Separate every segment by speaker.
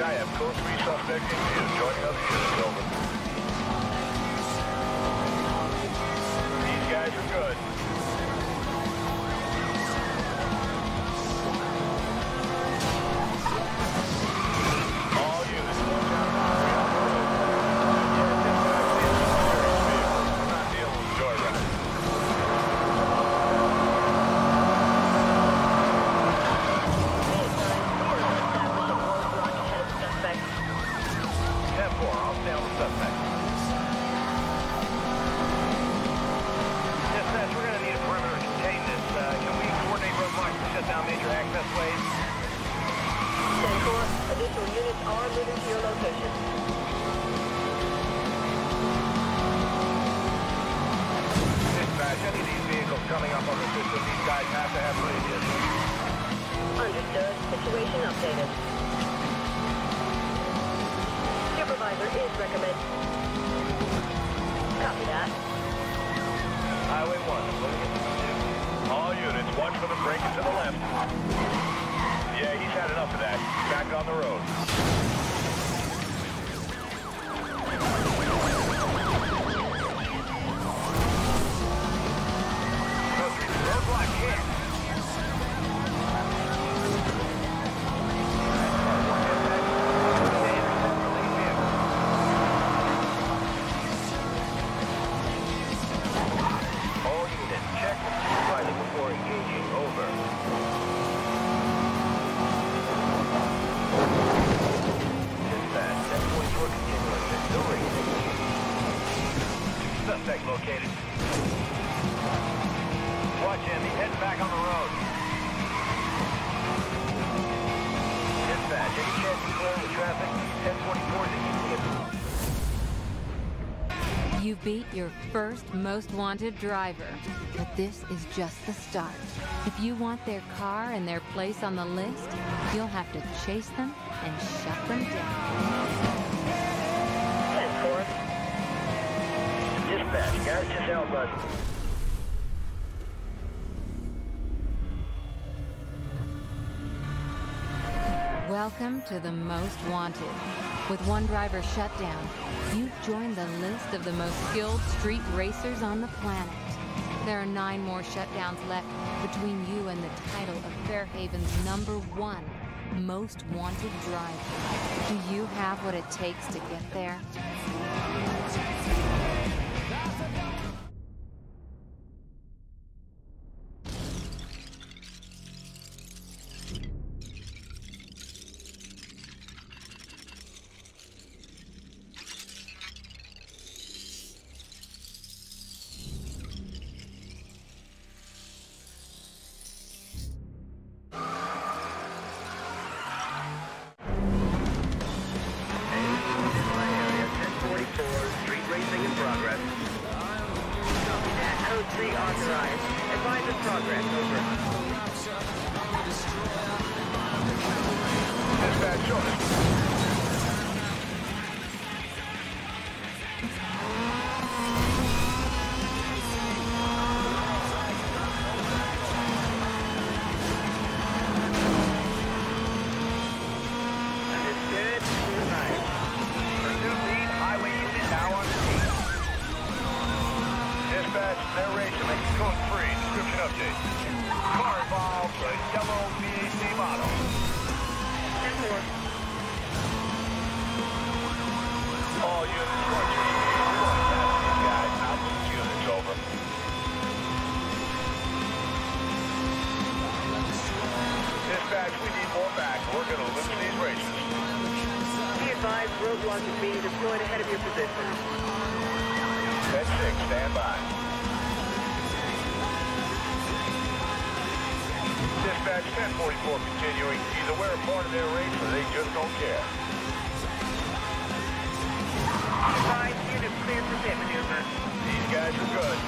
Speaker 1: Have code 3 suspect in view. Joining other units, over. We're gonna need a perimeter to contain this. Can we coordinate roadblocks to shut down major access ways?
Speaker 2: 10-4, additional units are moving to your location.
Speaker 1: Any of these vehicles coming up on the system, these guys have to have radius.
Speaker 2: Understood. Situation updated. Is recommend. Copy that.
Speaker 1: Highway 1, All units, watch for the breaking to the left. Yeah, he's had enough of that. Back on the road.
Speaker 3: Beat your first most wanted driver, but this is just the start. If you want their car and their place on the list, you'll have to chase them and shut them down.
Speaker 2: 10-4.
Speaker 1: Dispatch, garage just outrun.
Speaker 3: Welcome to the most wanted. With one driver shut down, you've joined the list of the most skilled street racers on the planet. There are nine more shutdowns left between you and the title of Fairhaven's number one most wanted driver. Do you have what it takes to get there?
Speaker 2: Code 3 authorized. Advise of progress. Over.
Speaker 1: Dispatch, show Update. Car involved, a yellow VAC model.
Speaker 2: 10-4.
Speaker 1: All units, watch your speed. We're going past these guys. Now move units over. Dispatch, we need more back. We're going to lose these races.
Speaker 2: Be advised, roadblock is being deployed ahead of your position.
Speaker 1: 10-6, stand by. Dispatch 1044 continuing. He's aware of part of their race but they just don't care.
Speaker 2: Five unit clear for pit maneuver.
Speaker 1: These guys are good.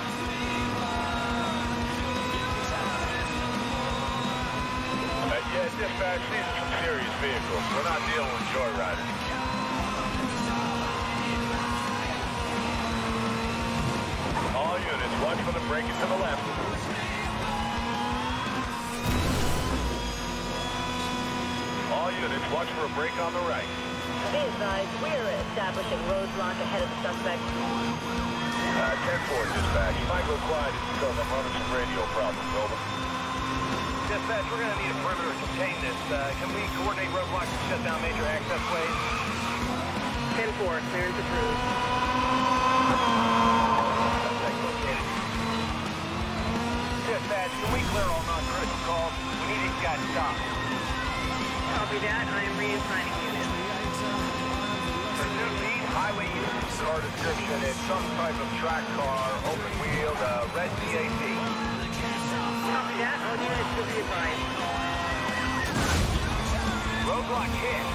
Speaker 1: Uh, yeah, dispatch, these are some serious vehicles. We're not dealing with joyriders. All units, watch for the breakers to the left. Units, watch for a break on the right.
Speaker 2: Be advised, we're establishing roadblock ahead of the suspect.
Speaker 1: Uh, 10-4, dispatch. You might go quiet because I'm having some radio problems, over.
Speaker 4: Dispatch, we're going to need a perimeter to contain this. Uh, can we coordinate roadblocks to shut down major access ways?
Speaker 2: 10-4, clearance approved.
Speaker 4: Suspect located. Dispatch, can we clear all non-critical calls? We need these guys stopped.
Speaker 2: Copy that. I am reassigning units.
Speaker 4: Pursuit lead, highway unit.
Speaker 1: Car description is some type of track car, open-wheeled, uh, red CAC.
Speaker 2: Copy that. All units will be advised.
Speaker 4: Roadblock hit.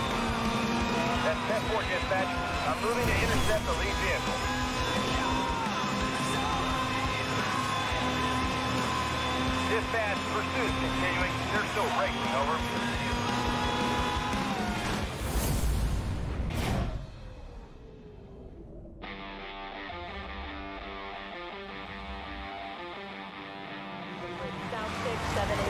Speaker 4: That's 10-4 dispatch. I'm moving to intercept the lead vehicle. Dispatch, pursuit continuing. They're still racing, over.
Speaker 2: South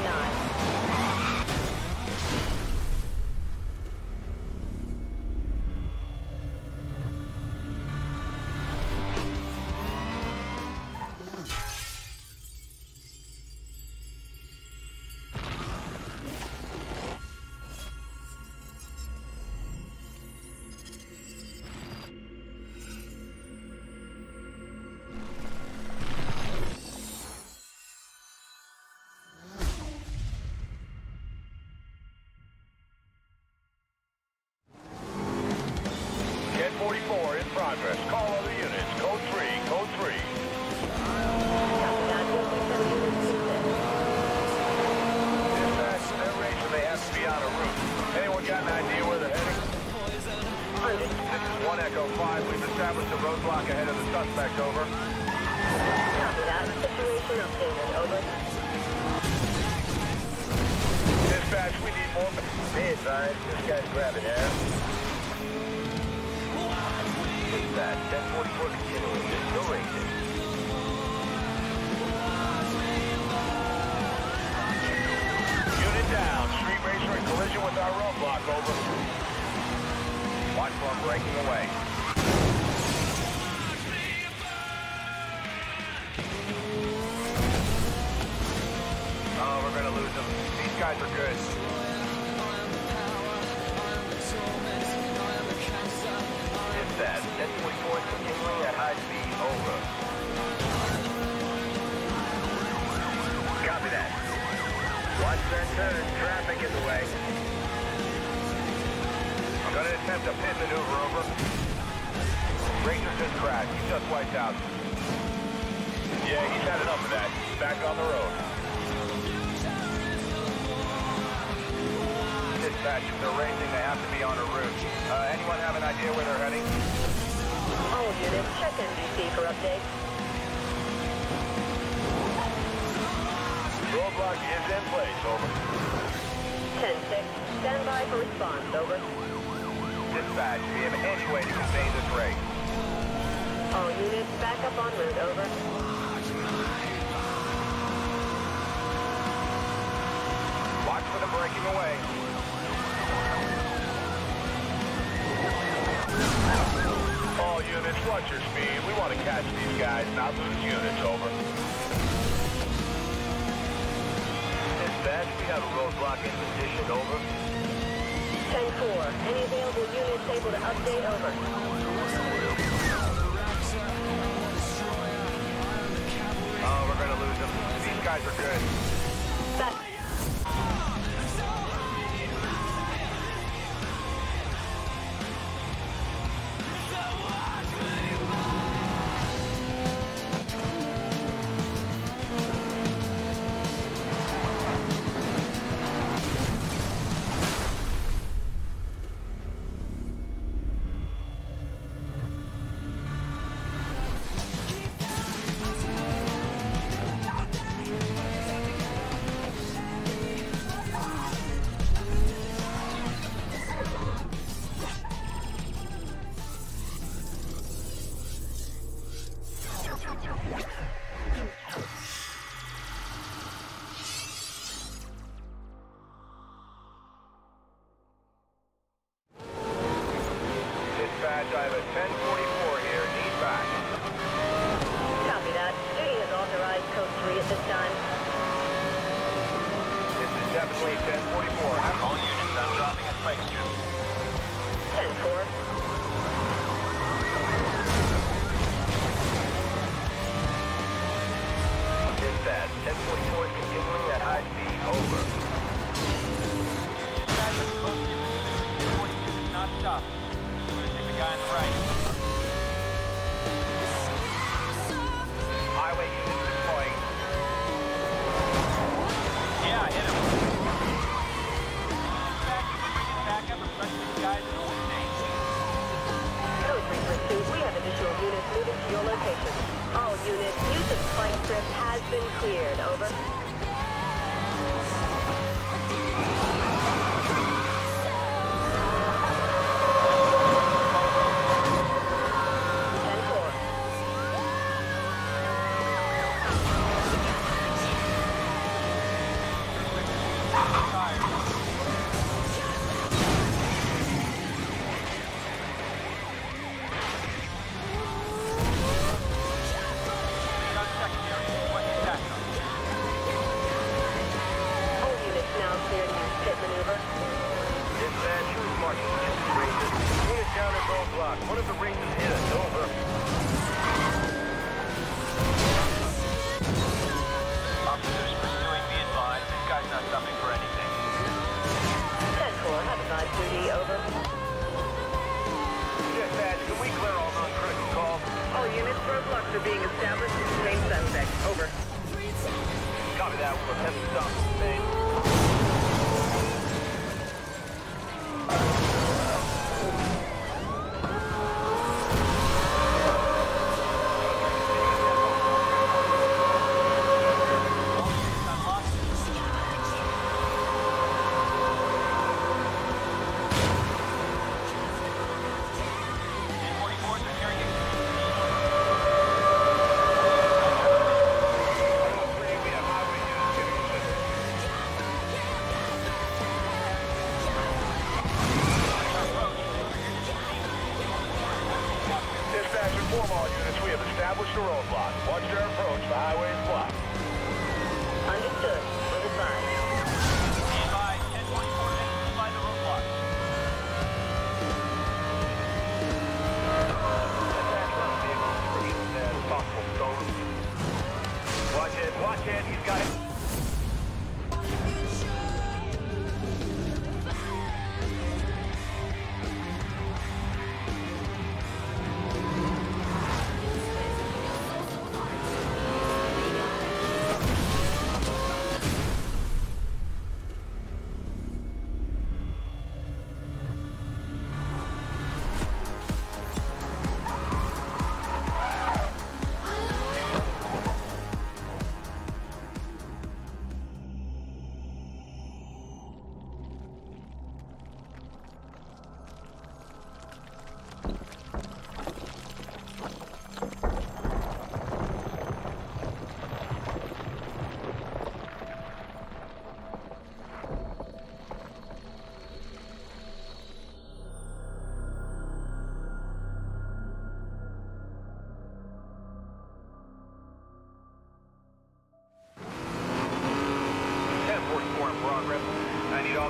Speaker 1: Unit down. Street racer in collision with our roadblock. Over. Watch for him breaking away.
Speaker 4: Oh, we're gonna lose. These guys are good.
Speaker 1: Dispatch, ten forty-four continuing at high speed. Over. Copy that. Watch that turn. Traffic in the way.
Speaker 4: I'm gonna attempt a pit maneuver over. Racer just crashed. He just wiped out.
Speaker 1: Yeah, he's had enough of that. Back on the road.
Speaker 4: Dispatch, if they're racing, they have to be on a route. Uh, anyone have an idea where they're heading?
Speaker 2: All units, check NBC for updates.
Speaker 1: Roadblock is in place. Over.
Speaker 2: 10-6. Stand by for response. Over.
Speaker 4: Dispatch, you have any way to contain this race?
Speaker 2: All units, back up en route. Over.
Speaker 4: Watch for them breaking away.
Speaker 1: All units, watch your speed. We want to catch these guys, not lose units. Over.
Speaker 4: Dispatch, we have a roadblock in position. Over.
Speaker 2: 10-4. Any available units able to update? Over.
Speaker 4: Oh, we're gonna lose them. These guys are good. 1044
Speaker 5: here, need back. Copy that. Duty is authorized
Speaker 2: code 3 at this time. This is definitely 1044. All units, I'm dropping a spike 10-4. 3D, over.
Speaker 4: Dispatch, can we clear all non-critical calls?
Speaker 2: All units, roadblocks are being established to contain suspect, over.
Speaker 4: Copy that, we're heading south to Spain. Jet. He's got it.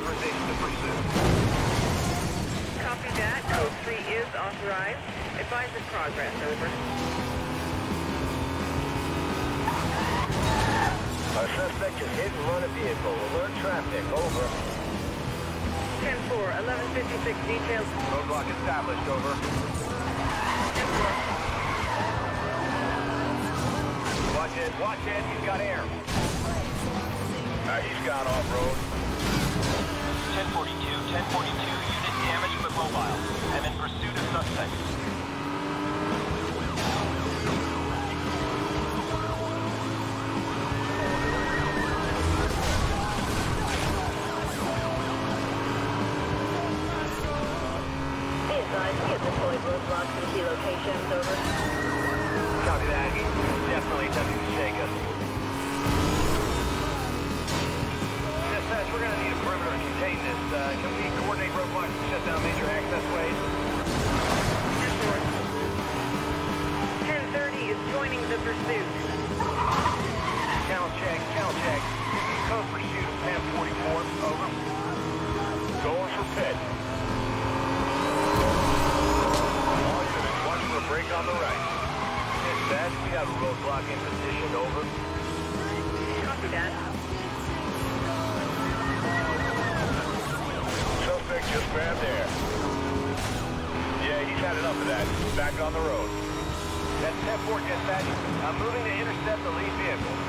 Speaker 2: Copy that. Code 3 is authorized. Advise in progress. Over.
Speaker 4: Our suspect is hit and run a vehicle. Alert traffic. Over.
Speaker 2: 10-4, 1156 details.
Speaker 4: Roadblock established. Over.
Speaker 2: 10-4.
Speaker 4: Watch it, watch it, he's got air. Uh, he's gone off-road.
Speaker 5: 1042, 1042, unit damaged but mobile.
Speaker 1: Back on the road.
Speaker 4: That's 10-4 dispatch. I'm moving to intercept the lead vehicle.